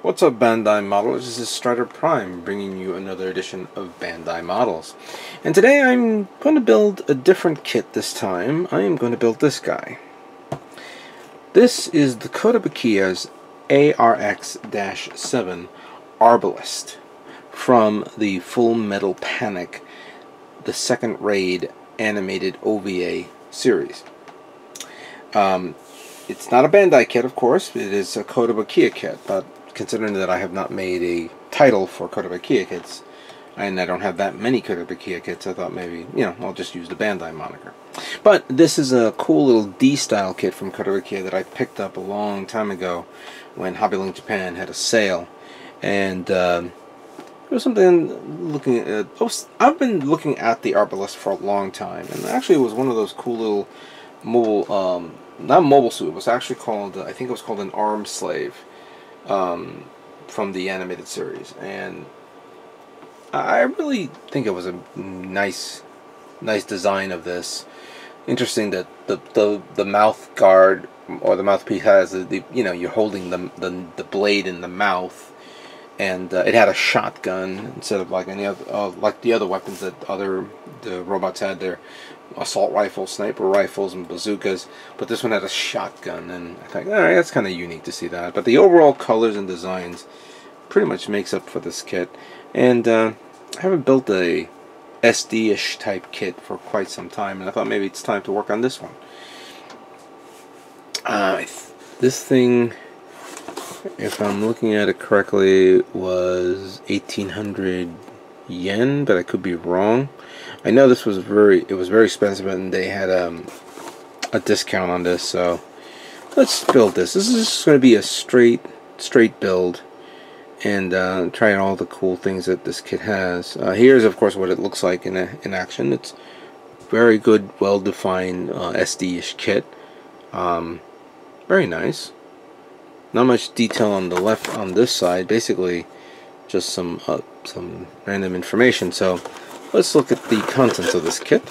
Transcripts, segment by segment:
What's up Bandai Models? This is Stryder Prime bringing you another edition of Bandai Models. And today I'm going to build a different kit this time. I am going to build this guy. This is the Kotobukiya's ARX-7 Arbalest from the Full Metal Panic, the second raid animated OVA series. Um, it's not a Bandai kit, of course. It is a Kotobukiya kit, but considering that I have not made a title for Kotobukiya kits, and I don't have that many Kotobukiya kits, I thought maybe, you know, I'll just use the Bandai moniker. But this is a cool little D-style kit from Kotobukiya that I picked up a long time ago when Hobbylink Japan had a sale. And um, it was something looking at, I've been looking at the Arbalest for a long time, and actually it was one of those cool little mobile, um, not mobile suit, it was actually called, I think it was called an arm slave um, from the animated series, and I really think it was a nice, nice design of this. Interesting that the the the mouth guard or the mouthpiece has the, the you know you're holding the the the blade in the mouth, and uh, it had a shotgun instead of like any other uh, like the other weapons that other the robots had their assault rifles, sniper rifles, and bazookas. But this one had a shotgun, and I thought, all right, that's kind of unique to see that. But the overall colors and designs pretty much makes up for this kit. And uh, I haven't built a SD-ish type kit for quite some time, and I thought maybe it's time to work on this one. Uh, this thing, if I'm looking at it correctly, was 1800 yen, but I could be wrong. I know this was very it was very expensive and they had um, a discount on this so let's build this. This is just going to be a straight straight build and uh, try all the cool things that this kit has. Uh, here's of course what it looks like in, a, in action. It's very good well defined uh, SD-ish kit. Um, very nice not much detail on the left on this side basically just some uh, some random information so Let's look at the contents of this kit.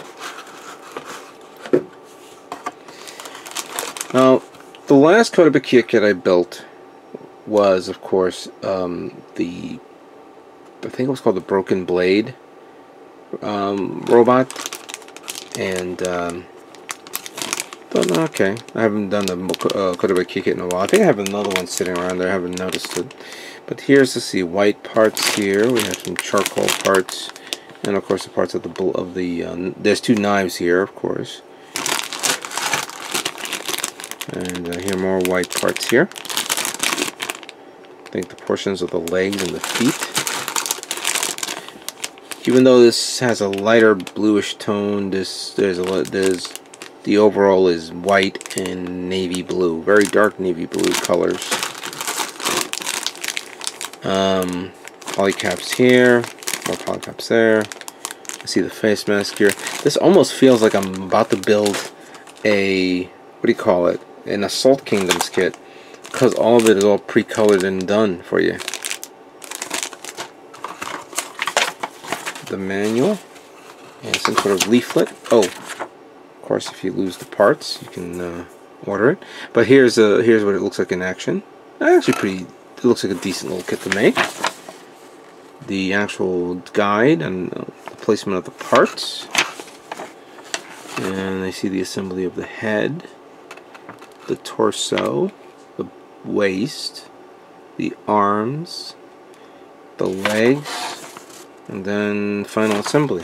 Now, the last Kotobukiya kit I built was, of course, um, the, I think it was called the Broken Blade um, robot. And, um, but okay, I haven't done the uh, kit in a while. I think I have another one sitting around there, I haven't noticed it. But here's to see white parts here. We have some charcoal parts and of course the parts of the of the uh, there's two knives here of course and uh, here more white parts here I think the portions of the legs and the feet even though this has a lighter bluish tone this there's a there's the overall is white and navy blue very dark navy blue colors um, polycaps here more polycaps there I see the face mask here. This almost feels like I'm about to build a, what do you call it, an Assault Kingdoms kit. Because all of it is all pre-colored and done for you. The manual. And some sort of leaflet. Oh, course if you lose the parts you can uh, order it. But here's a, here's what it looks like in action. Actually pretty, it looks like a decent little kit to make the actual guide and uh, placement of the parts. And I see the assembly of the head, the torso, the waist, the arms, the legs, and then final assembly.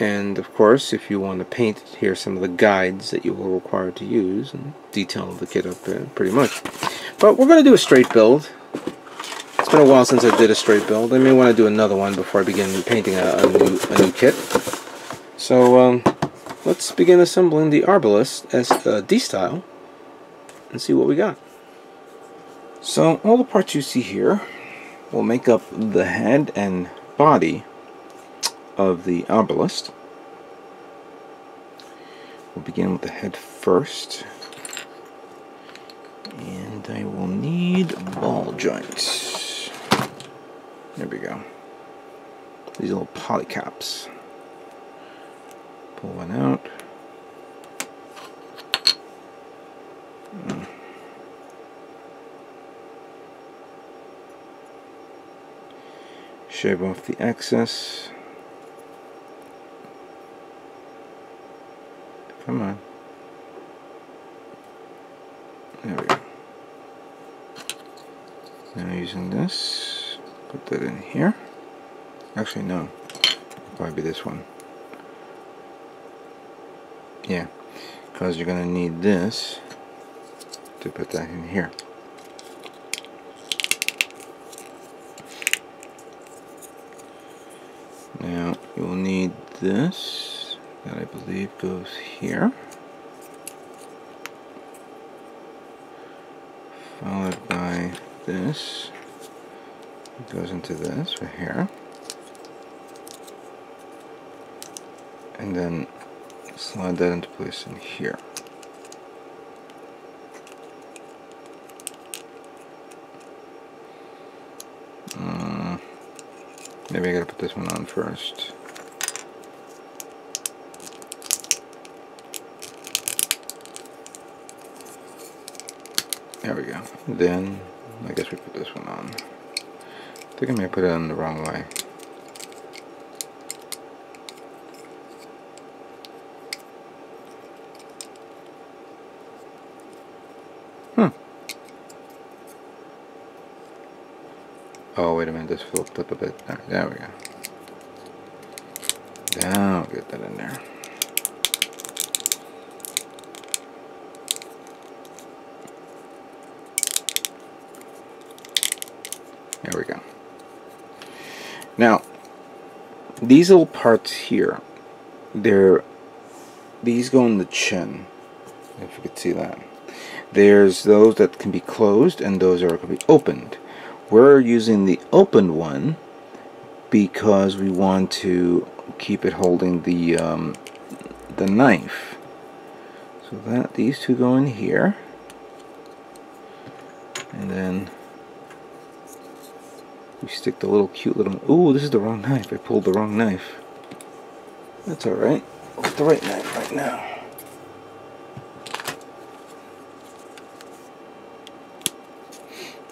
And of course, if you want to paint here some of the guides that you will require to use and detail the kit up uh, pretty much. But we're going to do a straight build. It's been a while since I did a straight build. I may want to do another one before I begin painting a, a new, a new kit. So um, let's begin assembling the Arbalest as uh, D-style and see what we got. So all the parts you see here will make up the head and body of the Arbalest. We'll begin with the head first. And I will need ball joints. There we go. These little polycaps. Pull one out. shave off the excess. Come on. There we go. Now using this, put that in here. Actually, no. Probably be this one. Yeah, because you're going to need this to put that in here. Now, you'll need this that I believe goes here. Followed by this. It goes into this right here. And then slide that into place in here. Uh, maybe I gotta put this one on first. There we go. Then I guess we put this one on. I think I may put it on the wrong way. Hmm. Oh, wait a minute, this flipped up a bit. There, there we go. Now get that in there. There we go. Now, these little parts here, they're these go in the chin. If you could see that. There's those that can be closed and those are can be opened. We're using the opened one because we want to keep it holding the um, the knife. So that these two go in here, and then we stick the little cute little. Ooh, this is the wrong knife. I pulled the wrong knife. That's all right. I'll get the right knife right now.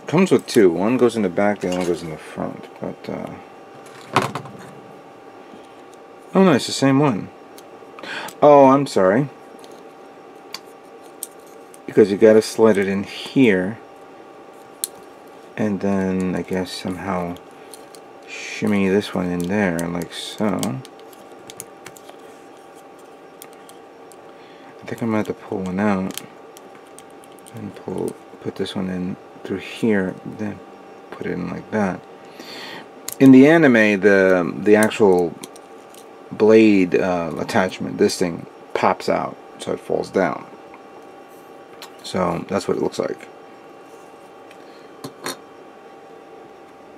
Comes with two. One goes in the back, the other one goes in the front. But uh, oh, no, it's the same one. Oh, I'm sorry. Because you got to slide it in here, and then I guess somehow shimmy this one in there, like so. I think I'm going to have to pull one out and pull, put this one in through here, then put it in like that. In the anime, the the actual blade uh, attachment, this thing pops out, so it falls down. So that's what it looks like.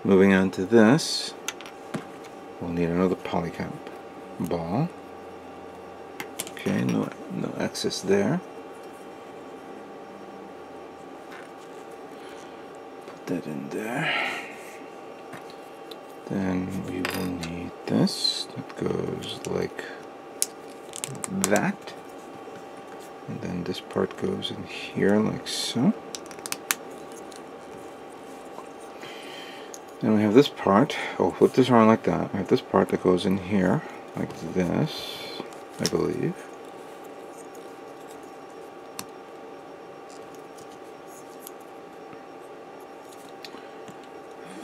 Moving on to this, we'll need another polycap ball. Okay, no, no excess there. Put that in there. Then we will need this. That goes like that. And then this part goes in here like so. Then we have this part. Oh, flip this around like that. We have this part that goes in here like this, I believe.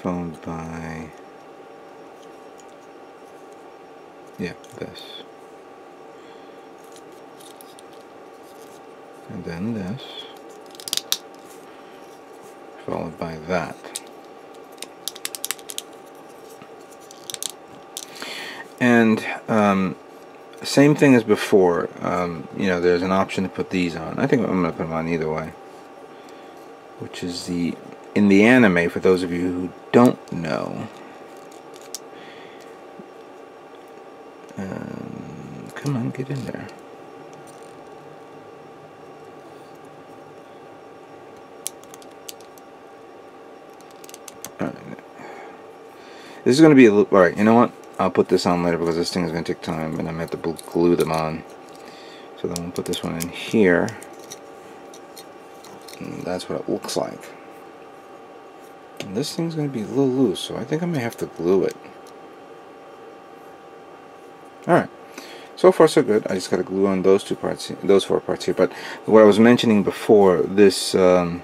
followed by yeah this and then this followed by that and um, same thing as before um, you know there's an option to put these on I think I'm gonna put them on either way which is the in the anime, for those of you who don't know, um, come on, get in there. This is going to be a little, alright, you know what? I'll put this on later because this thing is going to take time and I'm going to have to glue them on. So then we'll put this one in here. And that's what it looks like. And this thing's going to be a little loose, so I think I may have to glue it. Alright. So far so good. I just got to glue on those two parts, those four parts here. But what I was mentioning before, this um,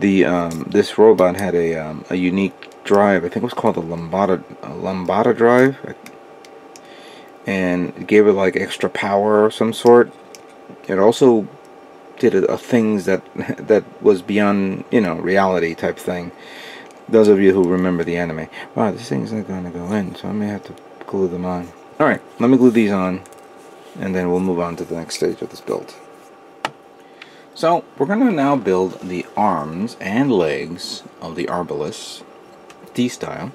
the um, this robot had a um, a unique drive. I think it was called the Lambada uh, Lambada drive, and it gave it like extra power of some sort. It also did a, a things that that was beyond you know reality type thing. Those of you who remember the anime, wow, this thing's not going to go in, so I may have to glue them on. Alright, let me glue these on and then we'll move on to the next stage of this build. So, we're going to now build the arms and legs of the Arbalest D-style.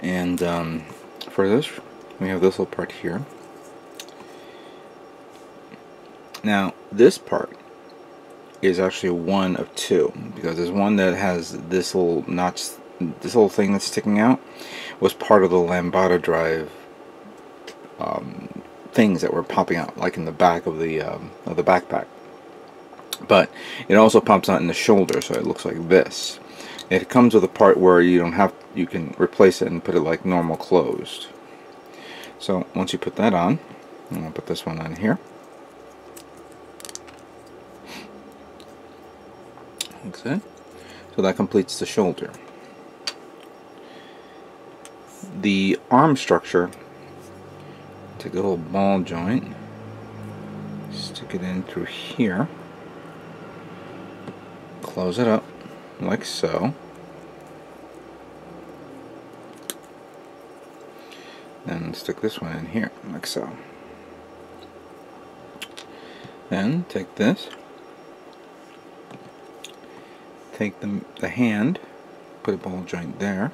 And um, for this, we have this little part here. Now, this part is actually one of two because there's one that has this little notch this little thing that's sticking out was part of the Lambada drive um, things that were popping out, like in the back of the um, of the backpack. But it also pops out in the shoulder, so it looks like this. It comes with a part where you don't have you can replace it and put it like normal closed. So once you put that on, I'm gonna put this one on here. Like that. So that completes the shoulder the arm structure, take a little ball joint, stick it in through here, close it up like so. Then stick this one in here, like so. Then take this, take the, the hand, put a ball joint there,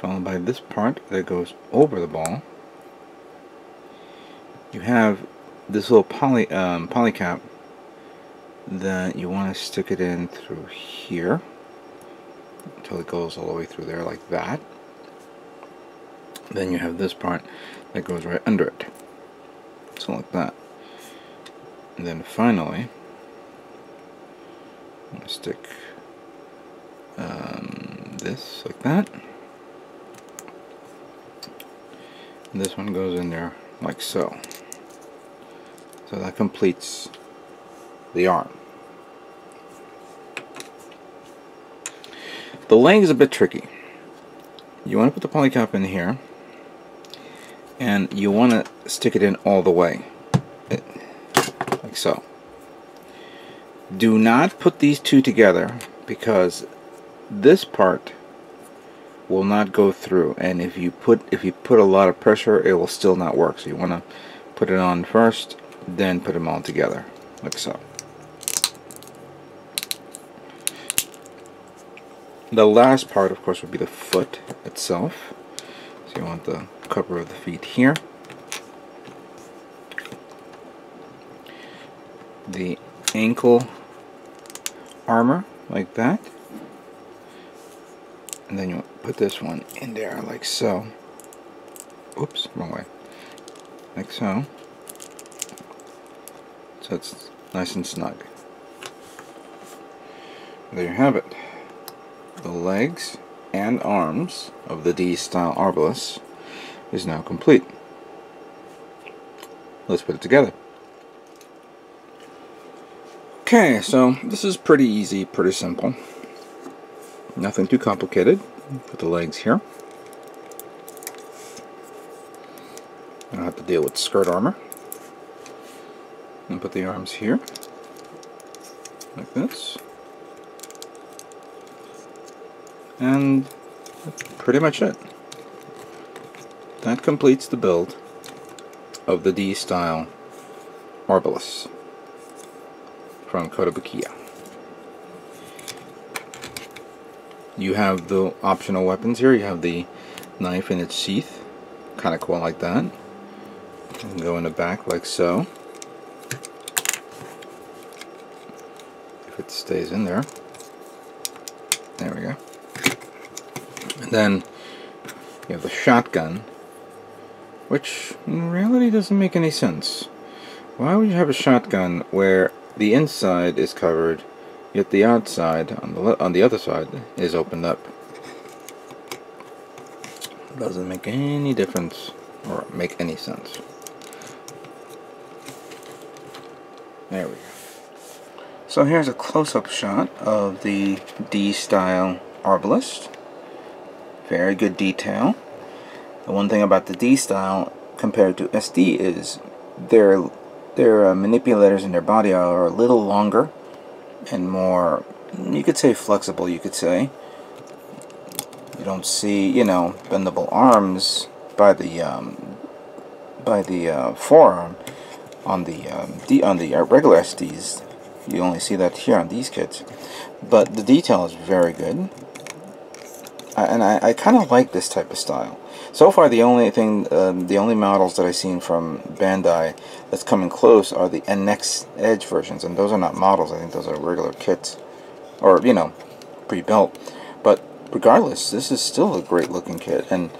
followed by this part that goes over the ball. You have this little poly um, poly that you want to stick it in through here until it goes all the way through there like that. Then you have this part that goes right under it. So like that. And then finally, I'm going to stick um, this like that. and this one goes in there like so. So that completes the arm. The leg is a bit tricky. You want to put the polycap in here and you want to stick it in all the way like so. Do not put these two together because this part will not go through and if you put if you put a lot of pressure it will still not work so you want to put it on first then put them all together like so the last part of course would be the foot itself. So you want the cover of the feet here. The ankle armor like that. And then you put this one in there like so. Oops wrong way. Like so. So it's nice and snug. There you have it the legs and arms of the D-style Arbalest is now complete let's put it together okay so this is pretty easy pretty simple Nothing too complicated. Put the legs here. I don't have to deal with skirt armor. And put the arms here. Like this. And that's pretty much it. That completes the build of the D-style Arbalest from Kotobukiya. you have the optional weapons here. You have the knife in its sheath. Kind of cool like that. And go in the back like so. If it stays in there. There we go. And then you have the shotgun, which in reality doesn't make any sense. Why would you have a shotgun where the inside is covered Yet the outside, on the, on the other side, is opened up. Doesn't make any difference or make any sense. There we go. So here's a close-up shot of the D-style arbalist. Very good detail. The one thing about the D-style compared to SD is their their uh, manipulators in their body are a little longer and more, you could say flexible, you could say. You don't see, you know, bendable arms by the um, by the uh, forearm on the um, D on the uh, regular SDs. You only see that here on these kits, but the detail is very good, and I, I kind of like this type of style. So far, the only thing, um, the only models that I've seen from Bandai that's coming close are the NX Edge versions, and those are not models. I think those are regular kits, or you know, pre-built. But regardless, this is still a great looking kit, and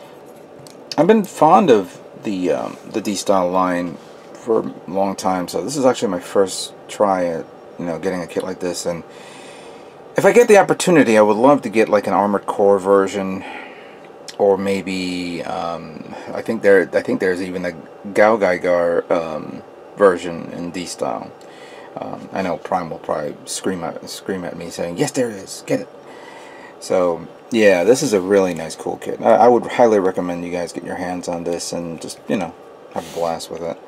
I've been fond of the um, the D style line for a long time. So this is actually my first try at you know getting a kit like this, and if I get the opportunity, I would love to get like an Armored Core version, or maybe um, I think there I think there's even a GaoGaiGar um, version in D style. Um, I know Prime will probably scream at scream at me saying, "Yes, there is. Get it." So yeah, this is a really nice, cool kit. I, I would highly recommend you guys get your hands on this and just you know have a blast with it.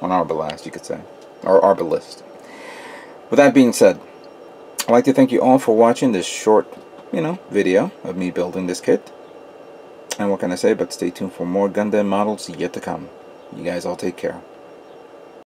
On Arbalest, you could say, or Arbalist. With that being said, I'd like to thank you all for watching this short, you know, video of me building this kit. And what can I say but stay tuned for more Gundam models yet to come. You guys all take care.